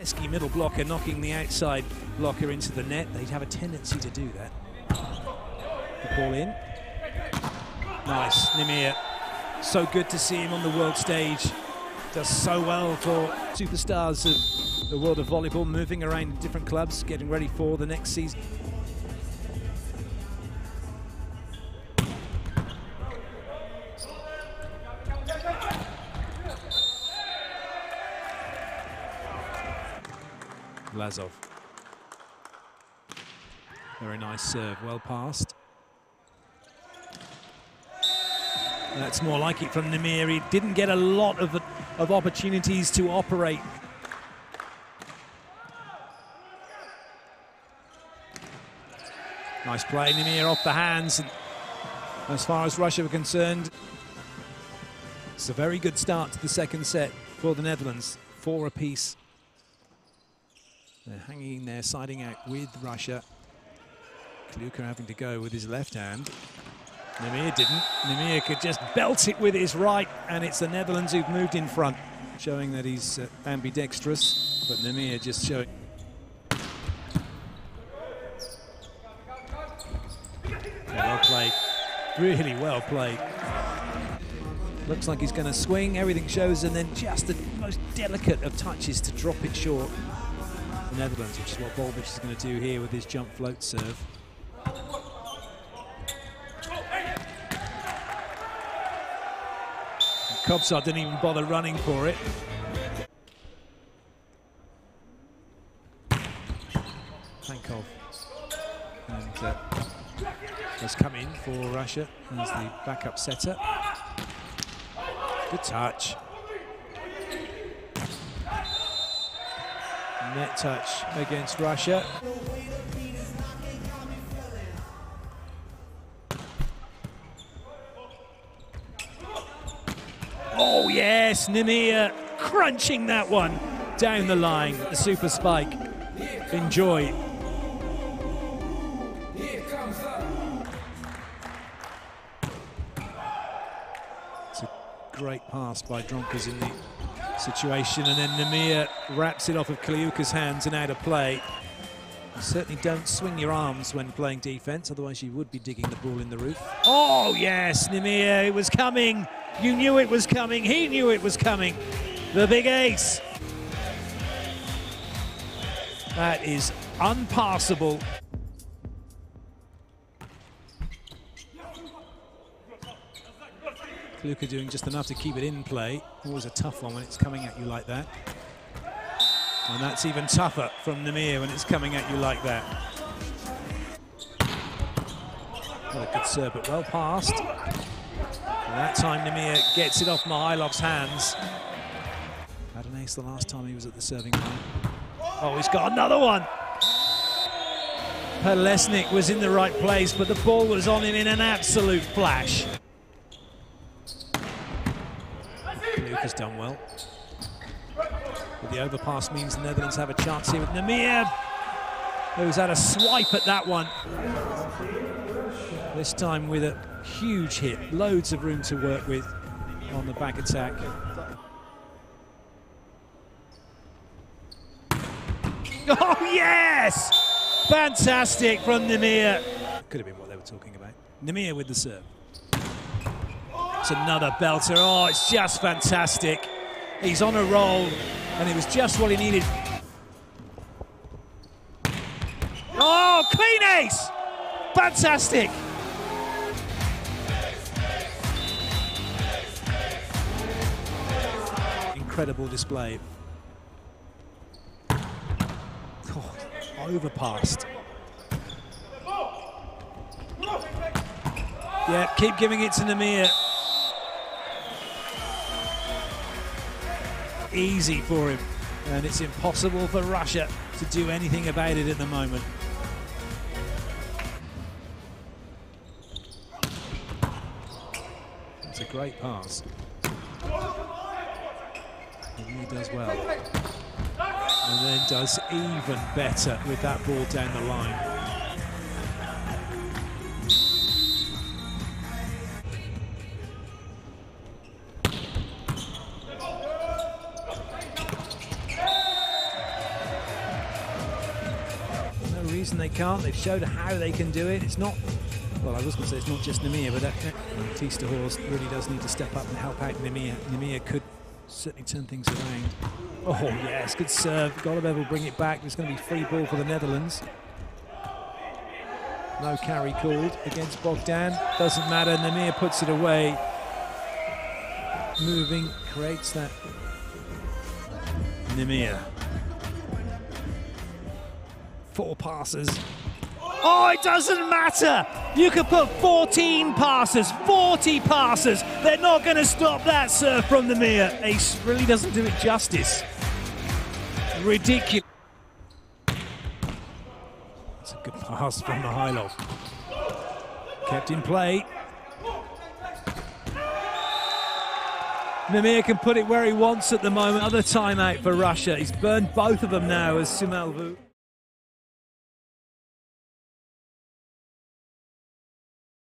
Pesky middle blocker knocking the outside blocker into the net. They'd have a tendency to do that. The ball in. Nice, Nimir. So good to see him on the world stage. Does so well for superstars of the world of volleyball, moving around different clubs, getting ready for the next season. Very nice serve, well passed. That's more like it from Nimir. He didn't get a lot of, of opportunities to operate. Nice play, Nimir off the hands. As far as Russia were concerned, it's a very good start to the second set for the Netherlands. Four apiece. They're hanging there, siding out with Russia. Kliuka having to go with his left hand. Nimir didn't. Nimir could just belt it with his right, and it's the Netherlands who've moved in front, showing that he's uh, ambidextrous, but Nimir just showing. Well played. Really well played. Looks like he's going to swing, everything shows, and then just the most delicate of touches to drop it short. The Netherlands, which is what Bolbic is going to do here with his jump float serve. Kobzar didn't even bother running for it. Pankov and uh, has come in for Russia as the backup setter. Good touch. Net touch against Russia. Oh yes, Nimir crunching that one down the line. The super spike. Enjoy. It's a great pass by Dronkers in the situation, and then Nimir wraps it off of Kliuka's hands and out of play. You certainly don't swing your arms when playing defense, otherwise you would be digging the ball in the roof. Oh yes, Nimir, it was coming. You knew it was coming. He knew it was coming. The big ace. That is unpassable. Luca doing just enough to keep it in play. Always a tough one when it's coming at you like that. And that's even tougher from Nimir when it's coming at you like that. What a good serve, but well passed. And that time Nimir gets it off Mikhailov's hands. Had an ace the last time he was at the serving line. Oh, he's got another one. Pelesnik was in the right place, but the ball was on him in an absolute flash. Has done well. But the overpass means the Netherlands have a chance here with Nimir, who's had a swipe at that one. This time with a huge hit, loads of room to work with on the back attack. Oh, yes! Fantastic from Nimir. Could have been what they were talking about. Nimir with the serve. It's another belter. Oh, it's just fantastic. He's on a roll, and it was just what he needed. Oh, clean ace! Fantastic! Incredible display. Oh, overpassed. Yeah, keep giving it to Nimir. Easy for him. And it's impossible for Russia to do anything about it at the moment. It's a great pass. And he does well. And then does even better with that ball down the line. Reason they can't. They've showed how they can do it. It's not, well, I was going to say it's not just Nimir, but that, Batista Horse really does need to step up and help out Nimir. Nimir could certainly turn things around. Oh, yes, good serve. Golubev will bring it back. There's going to be free ball for the Netherlands. No carry called against Bogdan. Doesn't matter. Nimir puts it away. Moving creates that. Nimir. Four passes. Oh, it doesn't matter. You could put 14 passes, 40 passes. They're not going to stop that sir, from Nimir. Ace really doesn't do it justice. Ridiculous. It's a good pass from Mikhailov. Kept in play. Nimir can put it where he wants at the moment. Other timeout for Russia. He's burned both of them now as Sammelvuo.